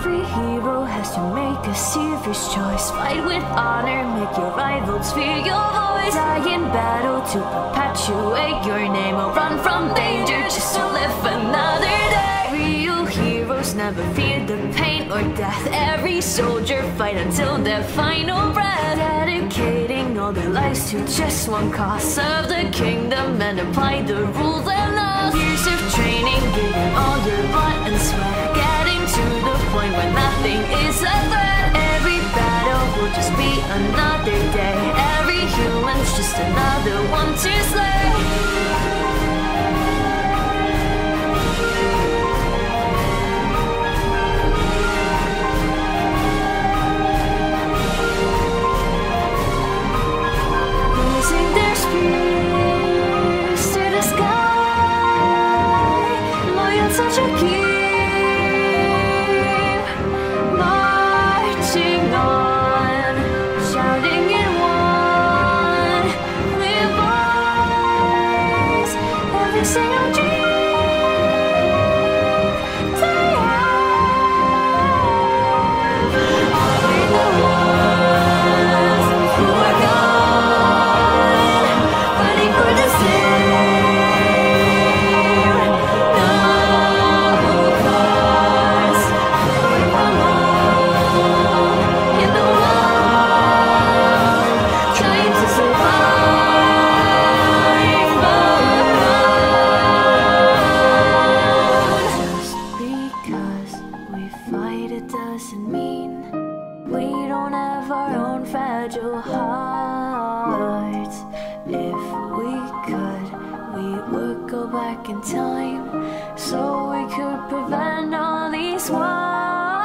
Every hero has to make a serious choice. Fight with honor, make your rivals fear your voice. Die in battle to perpetuate your name. Or run from danger just to live another day. Real heroes never fear the pain or death. Every soldier fight until their final breath. Dedicating all their lives to just one cause of the kingdom and apply the rules just another one to slay. Raising their to the sky, loyal soldier keep marching on, every single it doesn't mean we don't have our own fragile hearts. If we could, we would go back in time so we could prevent all these wars.